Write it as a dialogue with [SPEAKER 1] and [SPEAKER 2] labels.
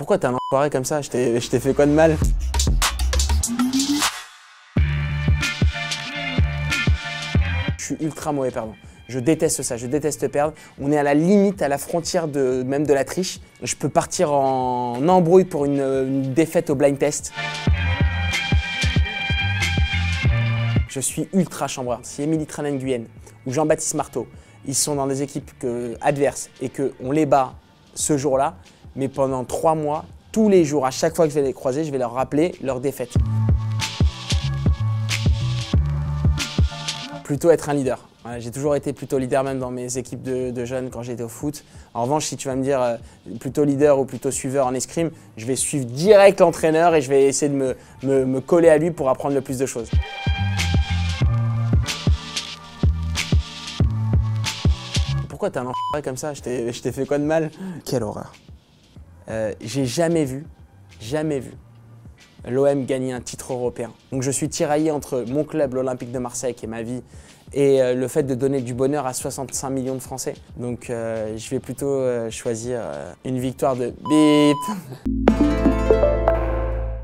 [SPEAKER 1] pourquoi t'es un enfoiré comme ça? Je t'ai fait quoi de mal? Je suis ultra mauvais perdant. Je déteste ça, je déteste perdre. On est à la limite, à la frontière de, même de la triche. Je peux partir en embrouille pour une, défaite au blind test. Je suis ultra chambreur. Si Émilie Tranen-Guyenne ou Jean-Baptiste Marteau, ils sont dans des équipes adverses et qu'on les bat ce jour-là, mais pendant trois mois, tous les jours, à chaque fois que je vais les croiser, je vais leur rappeler leur défaite. Plutôt être un leader. j'ai toujours été plutôt leader même dans mes équipes de, jeunes quand j'étais au foot. En revanche, si tu vas me dire euh, plutôt leader ou plutôt suiveur en escrime, je vais suivre direct l'entraîneur et je vais essayer de me coller à lui pour apprendre le plus de choses. pourquoi t'es un enfoiré comme ça? Je t'ai fait quoi de mal? Quelle horreur. Euh, j'ai jamais vu, jamais vu l'OM gagner un titre européen. Donc je suis tiraillé entre mon club, l'Olympique de Marseille, qui est ma vie, et euh, le fait de donner du bonheur à 65 millions de Français. Donc euh, je vais plutôt choisir une victoire de bip.